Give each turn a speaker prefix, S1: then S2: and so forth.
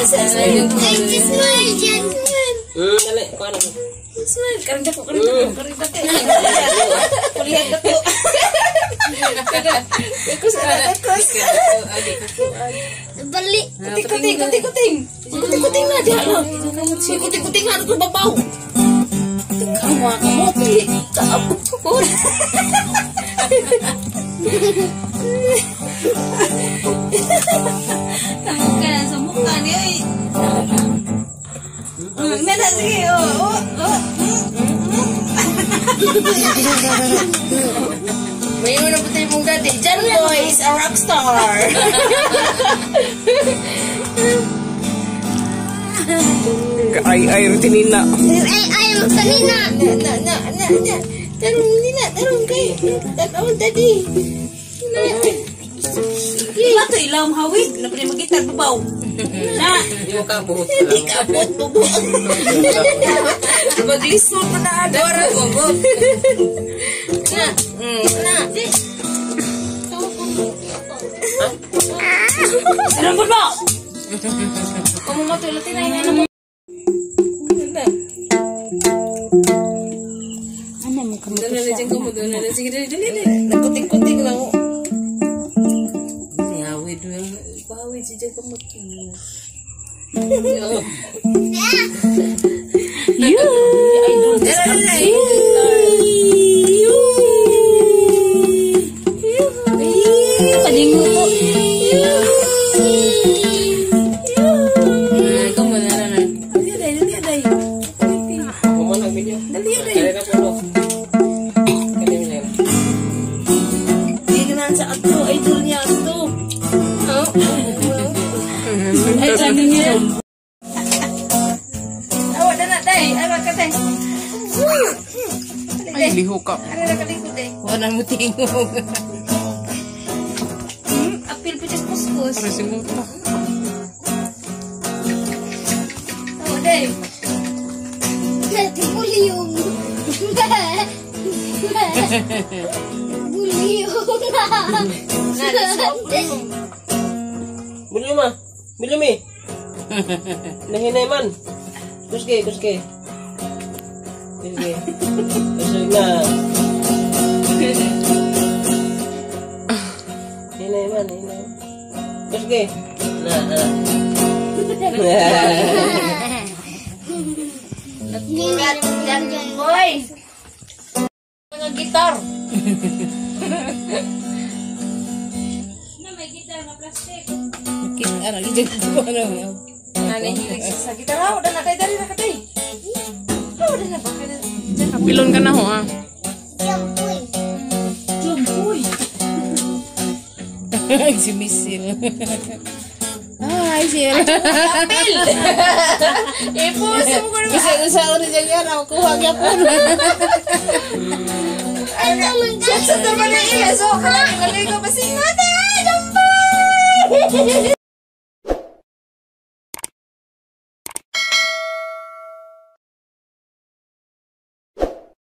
S1: Smile.
S2: Smile dyan.
S1: Dali. Kuha na.
S3: Smile. Karang dako, karang dako, karang dako. Kulihat dako. Ikus ka na, ikus.
S2: Balik.
S3: Kuting, kuting, kuting. Kuting, kuting na, di ano. Si kuting, kuting na, ano babaw. Kamu, kamu, ti. Kaabot Nana, sige, oh, oh, oh. May una po tayo mong gati. John Boy is a rock star.
S4: Ay, ay, rutinina.
S2: Ay, ay, kanina.
S3: na, na, na, na, na. Tarong, hindi na, tarong kay. Tarong, daddy. Na. Wala to ilaw ang hawig. Na pwede magitar babaw. Na.
S1: Hindi mo kabot.
S3: Hindi ka abot, bubo. Maglisod pa na adora ko. Na. Mm, na. Sarambol mo! Kung mo matulatin na
S2: kamu?
S3: Oh. Oh. Na na. Dali, dali, Ay, sabi niya. Awa na na, day. Awa ka, day.
S4: Ay, liho ka.
S3: Ano na kalikod, day? Wala mo tingog. Apil pa dyan kuskus.
S4: Para si Muta.
S3: Awa, day.
S2: Dati buliyong. Buliyong.
S1: Bilyo ma. Bilyo mi. Nahinay man. Kuske, kuske. Kuske. Kusog na. Hinay man, hinay. Kuske. Na, na.
S3: Ingat dyan yung boy. Mga gitar. May gitar na plastic.
S4: Ano, ijig ko ano. Pilon ka na ho, ah.
S3: Jumpoy.
S4: si Misil. Ay, Sil.
S3: Apil. Ipuso mo ko naman.
S4: Bisa usa uri dyan yan. Ako kuha niya po.
S3: Siya sa taman ng ila. So, kalagi maligo pa si Ngata. Jumpoy.